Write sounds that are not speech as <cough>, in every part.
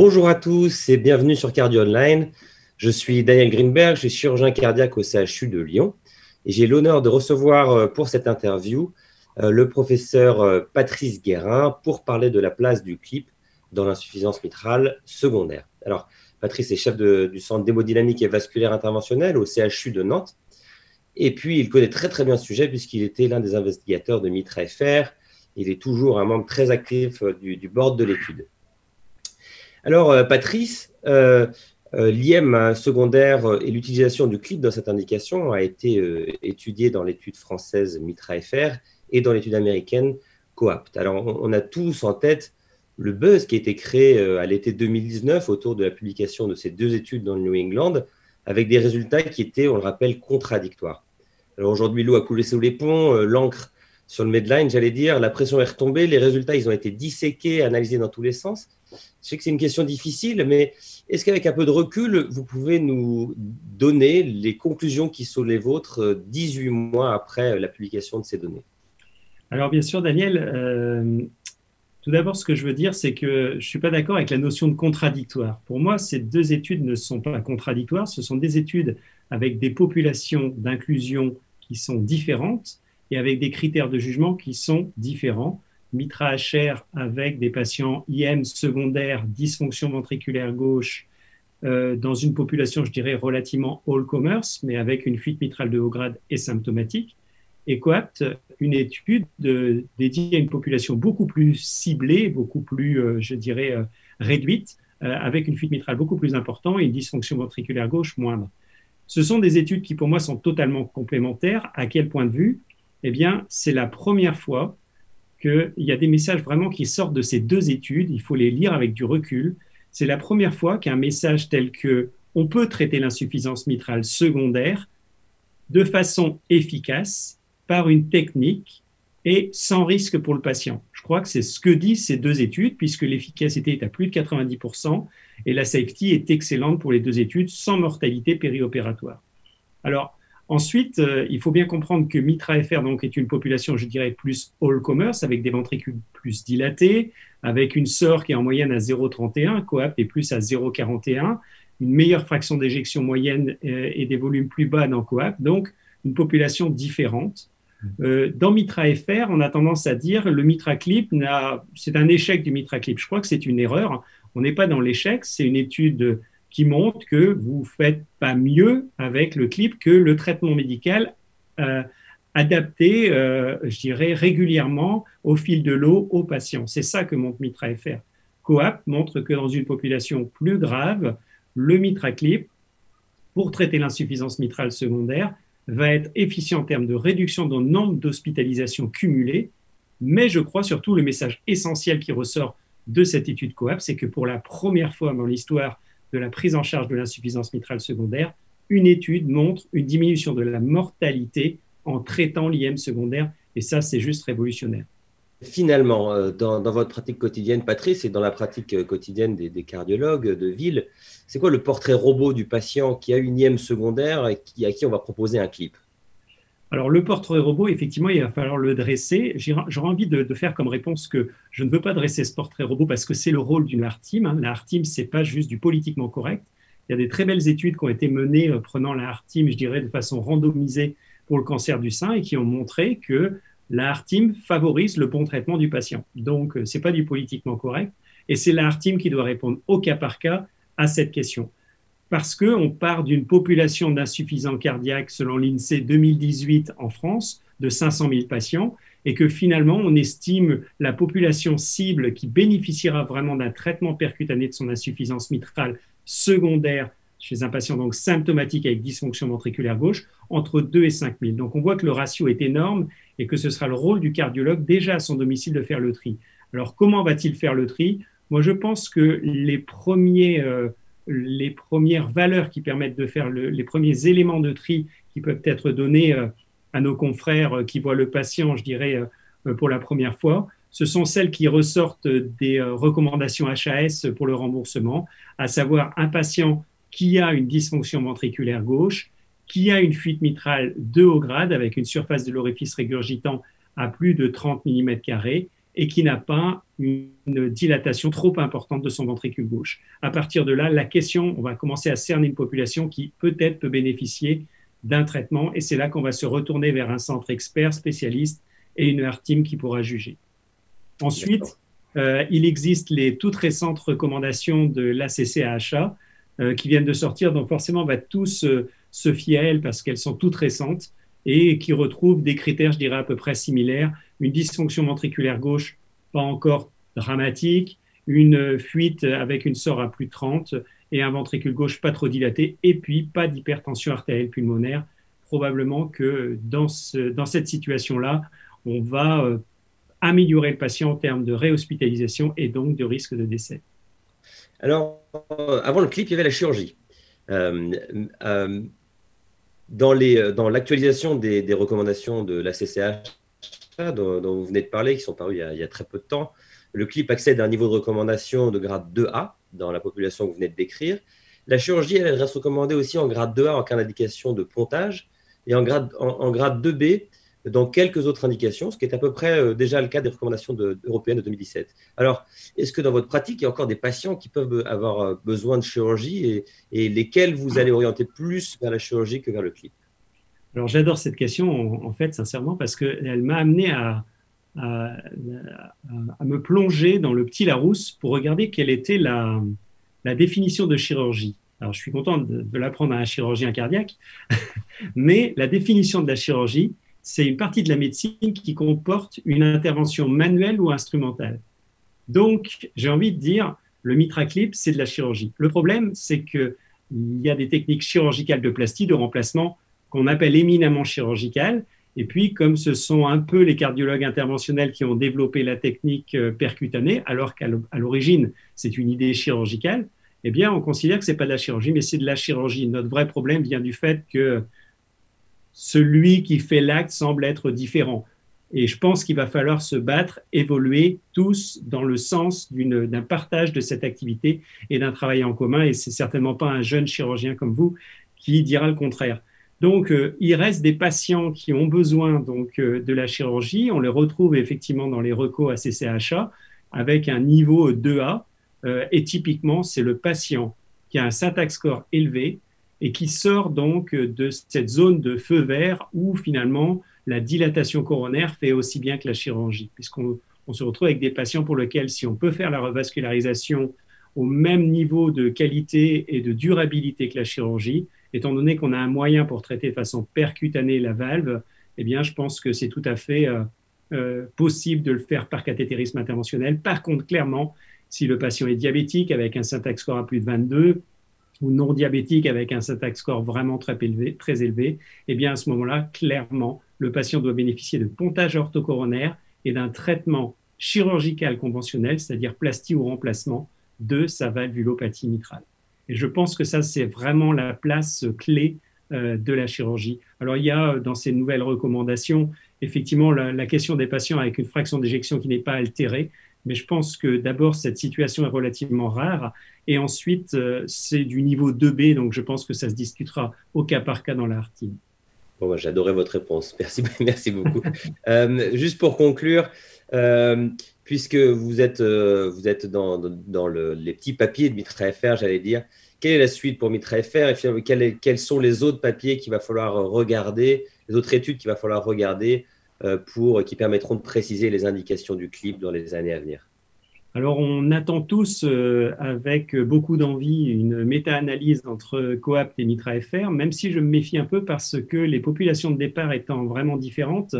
Bonjour à tous et bienvenue sur Cardio Online. Je suis Daniel Greenberg, je suis chirurgien cardiaque au CHU de Lyon et j'ai l'honneur de recevoir euh, pour cette interview euh, le professeur euh, Patrice Guérin pour parler de la place du clip dans l'insuffisance mitrale secondaire. Alors, Patrice est chef du centre d'hémodynamique et vasculaire interventionnel au CHU de Nantes. Et puis, il connaît très très bien ce sujet puisqu'il était l'un des investigateurs de Mitra FR. Il est toujours un membre très actif du board de l'étude. Alors, Patrice, euh, L'IM secondaire et l'utilisation du clip dans cette indication a été euh, étudiée dans l'étude française MITRA-FR et dans l'étude américaine COAPT. Alors, on, a tous en tête le buzz qui a été créé euh, à l'été 2019 autour de la publication de ces deux études dans le New England, avec des résultats qui étaient, on le rappelle, contradictoires. Alors aujourd'hui, l'eau a coulé sous les ponts, l'encre sur le Medline, j'allais dire, la pression est retombée, les résultats, ils ont été disséqués, analysés dans tous les sens. Je sais que c'est une question difficile, mais est-ce qu'avec un peu de recul, vous pouvez nous donner les conclusions qui sont les vôtres 18 mois après la publication de ces données? Alors bien sûr, Daniel, euh, tout d'abord, ce que je veux dire, c'est que je ne suis pas d'accord avec la notion de contradictoire. Pour moi, ces deux études ne sont pas contradictoires, ce sont des études avec des populations d'inclusion qui sont différentes et avec des critères de jugement qui sont différents. Mitra HR avec des patients IM secondaires, dysfonction ventriculaire gauche, euh, dans une population, je dirais, relativement all-commerce, mais avec une fuite mitrale de haut grade et symptomatique. Et COAPT, une étude dédiée à une population beaucoup plus ciblée, beaucoup plus, euh, je dirais, euh, réduite, avec une fuite mitrale beaucoup plus importante et une dysfonction ventriculaire gauche moindre. Ce sont des études qui, pour moi, sont totalement complémentaires. À quel point de vue? Eh bien, c'est la première fois qu'il y a des messages vraiment qui sortent de ces deux études. Il faut les lire avec du recul. C'est la première fois qu'un message tel que on peut traiter l'insuffisance mitrale secondaire de façon efficace par une technique et sans risque pour le patient. Je crois que c'est ce que disent ces deux études, puisque l'efficacité est à plus de 90% et la safety est excellente pour les deux études sans mortalité périopératoire. Alors, Ensuite, euh, il faut bien comprendre que Mitra FR donc, est une population, je dirais, plus all-commerce, avec des ventricules plus dilatés, avec une SOR qui est en moyenne à 0,31, COAP est plus à 0,41, une meilleure fraction d'éjection moyenne euh, et des volumes plus bas dans COAP, donc une population différente. Euh, dans Mitra FR, on a tendance à dire le Mitra Clip, c'est un échec du Mitra Clip. Je crois que c'est une erreur. On n'est pas dans l'échec, c'est une étude qui montre que vous faites pas mieux avec le clip que le traitement médical euh, adapté, euh, je dirais, régulièrement au fil de l'eau aux patients. C'est ça que montre Mitra FR. COAP montre que dans une population plus grave, le Mitra Clip, pour traiter l'insuffisance mitrale secondaire, va être efficient en termes de réduction du nombre d'hospitalisations cumulées. Mais je crois surtout le message essentiel qui ressort de cette étude COAP, c'est que pour la première fois dans l'histoire de la prise en charge de l'insuffisance mitrale secondaire, une étude montre une diminution de la mortalité en traitant l'IM secondaire. Et ça, c'est juste révolutionnaire. Finalement, euh, dans, votre pratique quotidienne, Patrice, et dans la pratique euh, quotidienne des, cardiologues de ville, c'est quoi le portrait robot du patient qui a une IM secondaire et à qui on va proposer un clip? Alors, le portrait robot, effectivement, il va falloir le dresser. J'aurais envie de, faire comme réponse que je ne veux pas dresser ce portrait robot parce que c'est le rôle d'une art. Hein. La art team, ce n'est pas juste du politiquement correct. Il y a des très belles études qui ont été menées euh, prenant la art je dirais, de façon randomisée pour le cancer du sein et qui ont montré que la art favorise le bon traitement du patient. Donc, euh, ce n'est pas du politiquement correct. Et c'est la art qui doit répondre au cas par cas à cette question parce qu'on part d'une population d'insuffisants cardiaques, selon l'INSEE 2018 en France, de 500 000 patients, et que finalement, on estime la population cible qui bénéficiera vraiment d'un traitement percutané de son insuffisance mitrale secondaire chez un patient donc symptomatique avec dysfonction ventriculaire gauche, entre 2 et 5 000. Donc on voit que le ratio est énorme et que ce sera le rôle du cardiologue déjà à son domicile de faire le tri. Alors comment va-t-il faire le tri? Moi je pense que les premiers... Euh, les premières valeurs qui permettent de faire les premiers éléments de tri qui peuvent être donnés euh, à nos confrères euh, qui voient le patient, je dirais, euh, pour la première fois, ce sont celles qui ressortent des recommandations HAS pour le remboursement, à savoir un patient qui a une dysfonction ventriculaire gauche, qui a une fuite mitrale de haut grade avec une surface de l'orifice régurgitant à plus de 30 mm et qui n'a pas une dilatation trop importante de son ventricule gauche. À partir de là, la question, on va commencer à cerner une population qui peut-être peut bénéficier d'un traitement et c'est là qu'on va se retourner vers un centre expert spécialiste et une heart team qui pourra juger. Ensuite, euh, il existe les toutes récentes recommandations de l'ACCAHA euh, qui viennent de sortir, donc forcément on va tous euh, se fier à elles parce qu'elles sont toutes récentes et qui retrouvent des critères, je dirais, à peu près similaires. Une dysfonction ventriculaire gauche pas encore dramatique, une fuite avec une SOR à plus de 30 et un ventricule gauche pas trop dilaté, et puis pas d'hypertension artérielle pulmonaire. Probablement que dans, cette situation-là, on va euh, améliorer le patient en termes de réhospitalisation et donc de risque de décès. Alors, euh, avant le clip, il y avait la chirurgie. Euh, dans l'actualisation des, recommandations de la CCH dont, vous venez de parler, qui sont parues il y, a, très peu de temps, le clip accède à un niveau de recommandation de grade 2A dans la population que vous venez de décrire. La chirurgie, elle, reste recommandée aussi en grade 2A en cas d'indication de pontage et en grade, en, grade 2B dans quelques autres indications, ce qui est à peu près euh, déjà le cas des recommandations européennes de 2017. Alors, est-ce que dans votre pratique, il y a encore des patients qui peuvent avoir euh, besoin de chirurgie et, et lesquels vous allez orienter plus vers la chirurgie que vers le clip? Alors j'adore cette question, en, fait, sincèrement, parce qu'elle m'a amené à, me plonger dans le petit Larousse pour regarder quelle était la, la définition de chirurgie. Alors je suis content de, l'apprendre à un chirurgien cardiaque, <laughs> mais la définition de la chirurgie, c'est une partie de la médecine qui comporte une intervention manuelle ou instrumentale. Donc, j'ai envie de dire, le mitraclip, c'est de la chirurgie. Le problème, c'est qu'il y a des techniques chirurgicales de plastie, de remplacement, qu'on appelle éminemment chirurgicales. Et puis, comme ce sont un peu les cardiologues interventionnels qui ont développé la technique euh, percutanée, alors qu'à l'origine, c'est une idée chirurgicale, eh bien, on considère que ce n'est pas de la chirurgie, mais c'est de la chirurgie. Notre vrai problème vient du fait que celui qui fait l'acte semble être différent. Et je pense qu'il va falloir se battre, évoluer tous dans le sens d'un partage de cette activité et d'un travail en commun. Et c'est certainement pas un jeune chirurgien comme vous qui dira le contraire. Donc, euh, il reste des patients qui ont besoin donc euh, de la chirurgie. On les retrouve effectivement dans les recos ACCHA avec un niveau 2A. Euh, et typiquement, c'est le patient qui a un syntax score élevé et qui sort donc de cette zone de feu vert où finalement la dilatation coronaire fait aussi bien que la chirurgie, puisqu'on se retrouve avec des patients pour lesquels si on peut faire la revascularisation au même niveau de qualité et de durabilité que la chirurgie, étant donné qu'on a un moyen pour traiter de façon percutanée la valve, eh bien, je pense que c'est tout à fait euh, euh, possible de le faire par cathétérisme interventionnel. Par contre, clairement, si le patient est diabétique avec un syntax score à plus de 22 ou non diabétique avec un syntax score vraiment très élevé, très élevé, eh bien, à ce moment-là, clairement, le patient doit bénéficier de pontage orthocoronaire et d'un traitement chirurgical conventionnel, c'est-à-dire plastie ou remplacement de sa valvulopathie mitrale. Et je pense que ça, c'est vraiment la place clé euh, de la chirurgie. Alors, il y a dans ces nouvelles recommandations, effectivement, la, question des patients avec une fraction d'éjection qui n'est pas altérée. Mais je pense que d'abord, cette situation est relativement rare. Et ensuite, euh, c'est du niveau 2B. Donc, je pense que ça se discutera au cas par cas dans l'article. Bon, j'adorais votre réponse. <laughs> Merci, merci beaucoup. <laughs> Euh, juste pour conclure, puisque vous êtes, euh, vous êtes dans, dans le, les petits papiers de Mitra FR, j'allais dire, quelle est la suite pour Mitra FR et quels, quels sont les autres papiers qu'il va falloir regarder, les autres études qu'il va falloir regarder euh, pour, qui permettront de préciser les indications du clip dans les années à venir? Alors, on attend tous euh, avec beaucoup d'envie une méta-analyse entre COAPT et Mitra FR, même si je me méfie un peu parce que les populations de départ étant vraiment différentes,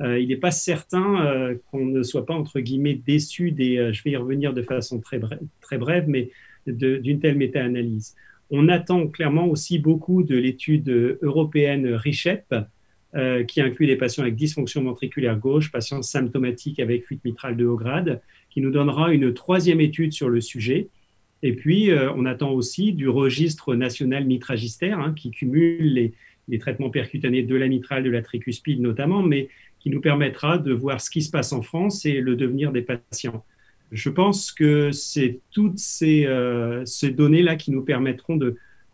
euh, il n'est pas certain euh, qu'on ne soit pas, entre guillemets, déçu des, je vais y revenir de façon très, très brève mais d'une telle méta-analyse. On attend clairement aussi beaucoup de l'étude européenne RICHEP, qui inclut les patients avec dysfonction ventriculaire gauche, patients symptomatiques avec fuite mitrale de haut grade, qui nous donnera une troisième étude sur le sujet. Et puis, on attend aussi du registre national mitragistère, hein, qui cumule les, traitements percutanés de la mitrale, de la tricuspide notamment, mais qui nous permettra de voir ce qui se passe en France et le devenir des patients. Je pense que c'est toutes ces, euh, données-là qui nous permettront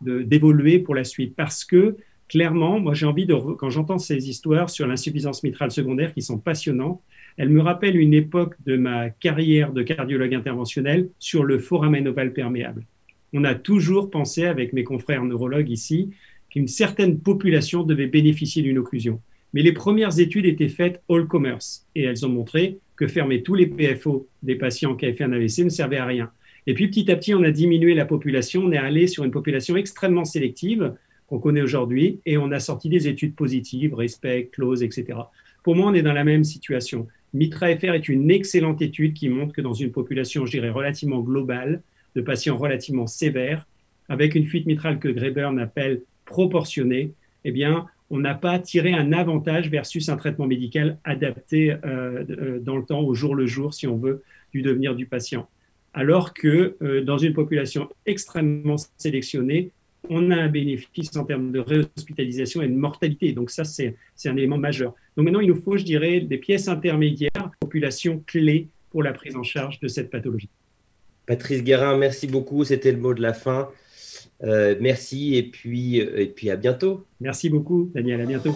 d'évoluer pour la suite. Parce que, clairement, moi j'ai envie de, quand j'entends ces histoires sur l'insuffisance mitrale secondaire qui sont passionnantes, elle me rappelle une époque de ma carrière de cardiologue interventionnel sur le foramen ovale perméable. On a toujours pensé avec mes confrères neurologues ici qu'une certaine population devait bénéficier d'une occlusion. Mais les premières études étaient faites all commerce et elles ont montré que fermer tous les PFO des patients qui avaient fait un AVC ne servait à rien. Et puis petit à petit, on a diminué la population, on est allé sur une population extrêmement sélective qu'on connaît aujourd'hui et on a sorti des études positives, respect, close, etc. Pour moi, on est dans la même situation. MITRA-FR est une excellente étude qui montre que dans une population, je dirais, relativement globale, de patients relativement sévères, avec une fuite mitrale que Graeber appelle proportionnée, eh bien, on n'a pas tiré un avantage versus un traitement médical adapté euh, euh, dans le temps, au jour le jour, si on veut, du devenir du patient. Alors que euh, dans une population extrêmement sélectionnée, on a un bénéfice en termes de réhospitalisation et de mortalité. Donc ça, c'est un élément majeur. Donc maintenant, il nous faut, je dirais, des pièces intermédiaires, population clé pour la prise en charge de cette pathologie. Patrice Guérin, merci beaucoup. C'était le mot de la fin. Euh, merci et puis, et puis à bientôt. Merci beaucoup, Daniel. À bientôt.